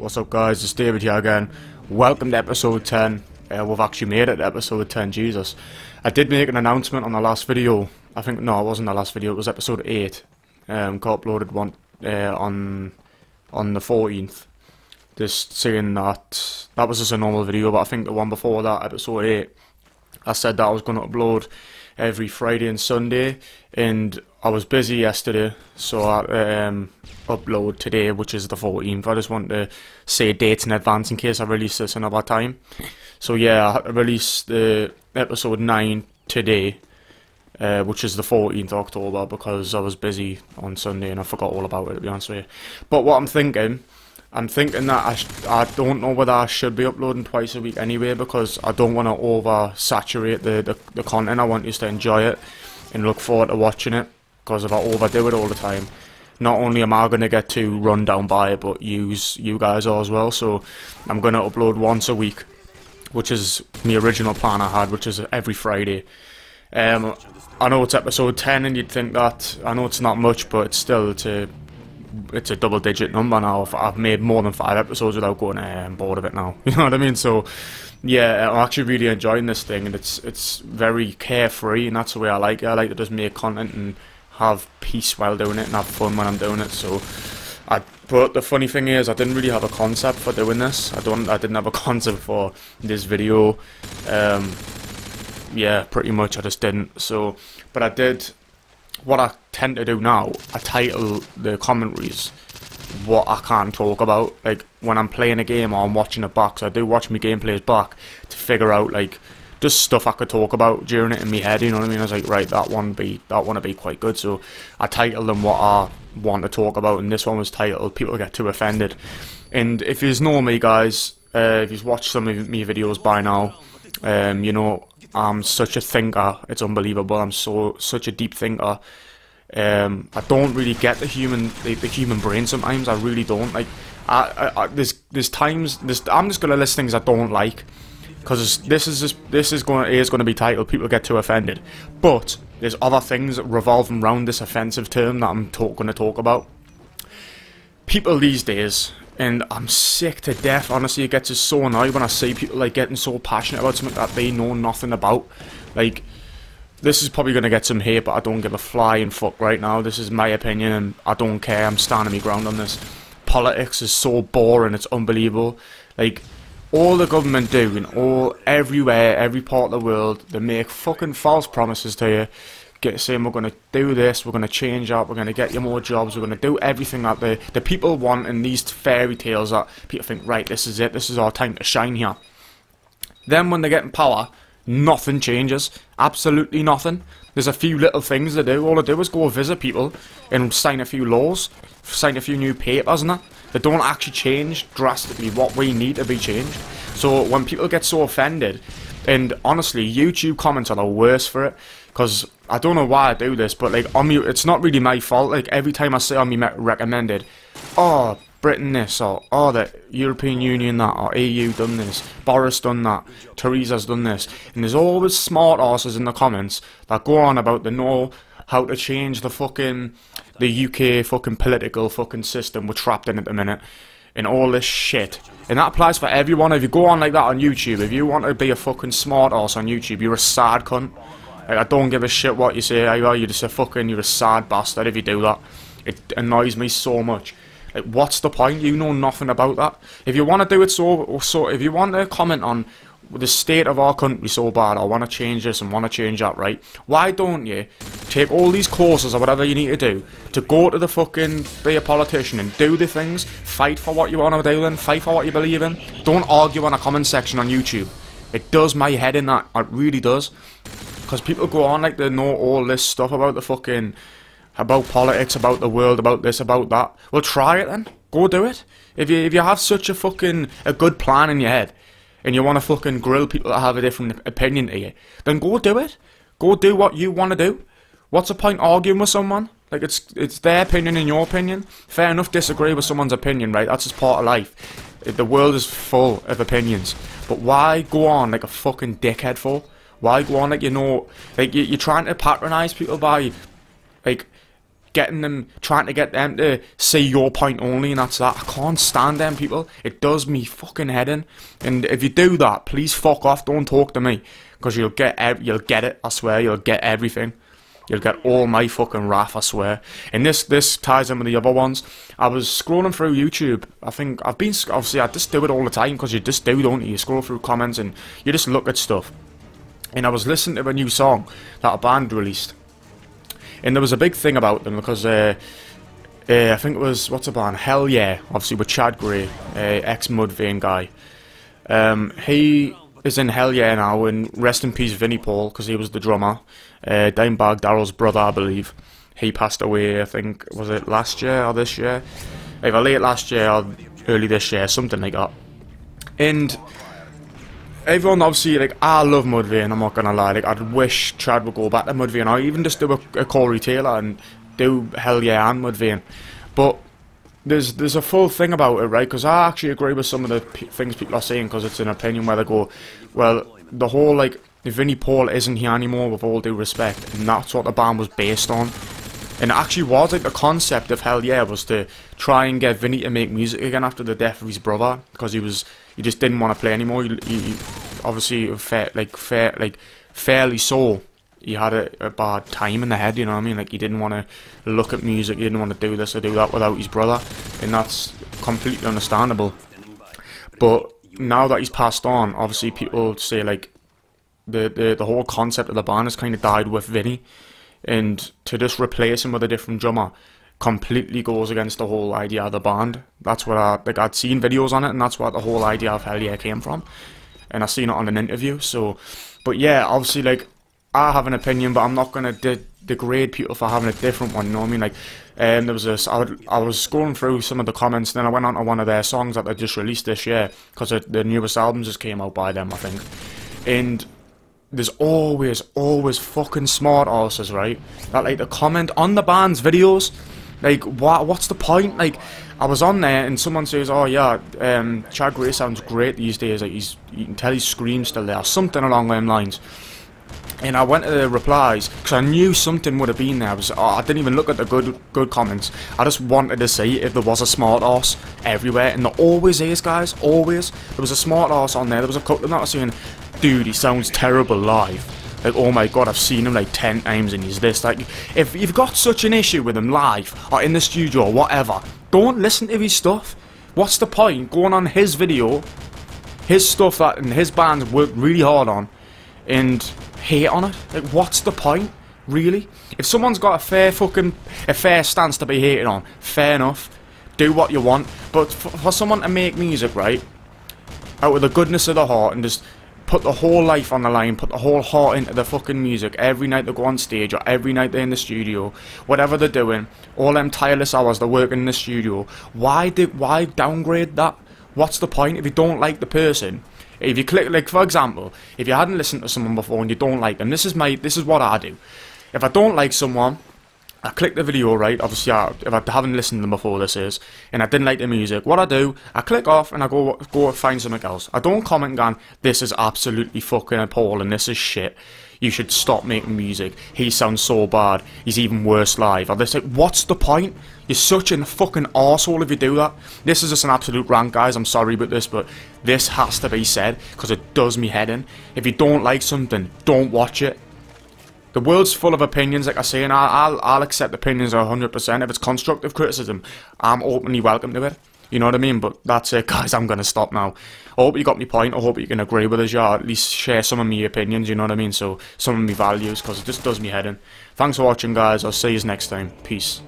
What's up guys, it's David here again. Welcome to episode 10. Uh, we've actually made it to episode 10, Jesus. I did make an announcement on the last video. I think, no it wasn't the last video, it was episode 8. Um, got uploaded one uh, on on the 14th. Just saying that, that was just a normal video, but I think the one before that, episode 8, I said that I was going to upload every Friday and Sunday, and I was busy yesterday, so I um, upload today, which is the 14th. I just want to say dates in advance in case I release this another time. So yeah, I released the episode 9 today, uh, which is the 14th October, because I was busy on Sunday and I forgot all about it, to be honest with you. But what I'm thinking, I'm thinking that I, I don't know whether I should be uploading twice a week anyway, because I don't want to oversaturate the, the, the content. I want you to enjoy it and look forward to watching it because if I overdo it all the time, not only am I going to get too run down by it, but use you guys as well. So I'm going to upload once a week, which is the original plan I had, which is every Friday. Um, I know it's episode 10 and you'd think that, I know it's not much, but it's still, a, it's a double digit number now. I've made more than five episodes without going um, bored of it now. You know what I mean? So yeah, I'm actually really enjoying this thing, and it's it's very carefree, and that's the way I like it. I like to just make content and have peace while doing it and have fun when I'm doing it. So, I but the funny thing is, I didn't really have a concept for doing this. I don't, I didn't have a concept for this video. Um, yeah, pretty much I just didn't. So, but I did. What I tend to do now, I title the commentaries what I can talk about. Like when I'm playing a game or I'm watching a box, I do watch my gameplays back to figure out like just stuff I could talk about during it in my head. You know what I mean? I was like, right, that one be that one would be quite good. So I titled them what I want to talk about, and this one was titled "People Get Too Offended." And if you know me, guys, uh, if you've watched some of my videos by now, um, you know I'm such a thinker. It's unbelievable. I'm so such a deep thinker. Um, I don't really get the human the, the human brain sometimes. I really don't. Like, I, I, I there's there's times I'm just gonna list things I don't like because this is just, this is going is going to be titled "People Get Too Offended," but there's other things revolving around this offensive term that I'm talk, going to talk about. People these days, and I'm sick to death. Honestly, it gets us so annoyed when I see people like getting so passionate about something that they know nothing about. Like, this is probably going to get some hate, but I don't give a flying fuck right now. This is my opinion, and I don't care. I'm standing my ground on this. Politics is so boring; it's unbelievable. Like all the government do in all everywhere, every part of the world, they make fucking false promises to you, get saying we're gonna do this, we're gonna change up, we're gonna get you more jobs, we're gonna do everything that the the people want in these fairy tales that people think, right, this is it, this is our time to shine here. Then when they get in power, nothing changes. Absolutely nothing. There's a few little things they do. All they do is go visit people and sign a few laws, sign a few new papers and that They don't actually change drastically what we need to be changed. So when people get so offended, and honestly, YouTube comments are the worst for it, because I don't know why I do this, but like on me, it's not really my fault. Like every time I say on me recommended, oh Britain this or oh the European Union that or EU done this, Boris done that, Theresa's done this, and there's always smart asses in the comments that go on about the know how to change the fucking the UK fucking political fucking system we're trapped in at the minute and all this shit. And that applies for everyone. If you go on like that on YouTube, if you want to be a fucking smart ass on YouTube, you're a sad cunt. Like, I don't give a shit what you say. You're just a fucking, you're a sad bastard if you do that. It annoys me so much. Like, what's the point? You know nothing about that. If you want to do it so, so if you want to comment on the state of our country so bad, I want to change this and want to change that, right? Why don't you take all these courses or whatever you need to do to go to the fucking, be a politician and do the things, fight for what you want to do and fight for what you believe in? Don't argue on a comment section on YouTube. It does my head in that, it really does. Because people go on like they know all this stuff about the fucking, about politics, about the world, about this, about that. Well, try it then. Go do it. If you, if you have such a fucking, a good plan in your head, and you want to fucking grill people that have a different opinion to you, then go do it. Go do what you want to do. What's the point arguing with someone? Like it's it's their opinion and your opinion. Fair enough, disagree with someone's opinion, right? That's just part of life. The world is full of opinions. But why go on like a fucking dickhead for? Why go on like you know, like you're trying to patronise people by, like, getting them, trying to get them to say your point only, and that's that. I can't stand them people. It does me fucking head in. And if you do that, please fuck off. Don't talk to me, because you'll get you'll get it. I swear, you'll get everything. You'll get all my fucking wrath, I swear. And this this ties in with the other ones. I was scrolling through YouTube. I think I've been obviously I just do it all the time because you just do, don't you? You scroll through comments and you just look at stuff. And I was listening to a new song that a band released, and there was a big thing about them because uh, uh, I think it was what's a band? Hell yeah, obviously with Chad Gray, uh, ex Mudvayne guy. Um, he is in Hell Yeah now, and rest in peace, Vinnie Paul, because he was the drummer. Uh, Dimebag Darrell's brother, I believe. He passed away, I think, was it last year or this year? Either late last year or early this year, something like that. And everyone obviously, like, I love Mudvayne, I'm not gonna lie. Like, I'd wish Chad would go back to Mudvayne, or even just do a, a Corey Taylor and do Hell Yeah and Mudvayne. But there's there's a full thing about it, right? Because I actually agree with some of the things people are saying because it's an opinion where they go, well, the whole like Vinnie Paul isn't here anymore with all due respect, and that's what the band was based on. And it actually was like the concept of Hell Yeah was to try and get Vinnie to make music again after the death of his brother because he was he just didn't want to play anymore. He, he obviously fair, like fair like fairly so he had a, a, bad time in the head, you know what I mean? Like, he didn't want to look at music, he didn't want to do this or do that without his brother, and that's completely understandable. But now that he's passed on, obviously people say, like, the, the, the whole concept of the band has kind of died with Vinnie, and to just replace him with a different drummer completely goes against the whole idea of the band. That's what I, like, I'd seen videos on it, and that's what the whole idea of Hell Yeah came from. And I seen it on an interview, so, but yeah, obviously, like, I have an opinion, but I'm not to de degrade people for having a different one. You know what I mean? Like, um, there was this. I, would, I was scrolling through some of the comments, and then I went on to one of their songs that they just released this year because the newest album just came out by them, I think. And there's always, always fucking smart asses, right? That like to comment on the band's videos. Like, what? What's the point? Like, I was on there and someone says, "Oh yeah, um, Chad Gray sounds great these days. Like, he's you can tell his scream's still there, something along them lines." and I went to the replies because I knew something would have been there. I, was, oh, I didn't even look at the good good comments. I just wanted to see if there was a smart ass everywhere, and there always is, guys. Always. There was a smart ass on there. There was a couple of that saying, "Dude, he sounds terrible live." Like, oh my god, I've seen him like 10 times and he's this. Like, if you've got such an issue with him live or in the studio or whatever, don't listen to his stuff. What's the point going on his video, his stuff that and his band worked really hard on, and hate on it. Like, what's the point, really? If someone's got a fair fucking, a fair stance to be hated on, fair enough. Do what you want. But for, for someone to make music, right, out of the goodness of the heart and just put the whole life on the line, put the whole heart into the fucking music every night they go on stage or every night they're in the studio, whatever they're doing, all them tireless hours they're working in the studio. Why did why downgrade that? What's the point if you don't like the person? If you click, like for example, if you hadn't listened to someone before and you don't like them, this is my, this is what I do. If I don't like someone, I click the video, right? Obviously, I, if I haven't listened to them before, this is, and I didn't like the music, what I do, I click off and I go go find something else. I don't comment on, this is absolutely fucking appalling, this is shit. You should stop making music. He sounds so bad. He's even worse live. Or they say, what's the point? You're such a fucking arsehole if you do that. This is just an absolute rant, guys. I'm sorry about this, but this has to be said because it does me head in. If you don't like something, don't watch it. The world's full of opinions, like I say, and I'll, I'll, accept opinions 100%. If it's constructive criticism, I'm openly welcome to it. You know what I mean? But that's it, guys. I'm going to stop now. I hope you got my point. I hope you can agree with us, yeah. At least share some of my opinions, you know what I mean? So, some of my values, because it just does me head in. Thanks for watching, guys. I'll see you next time. Peace.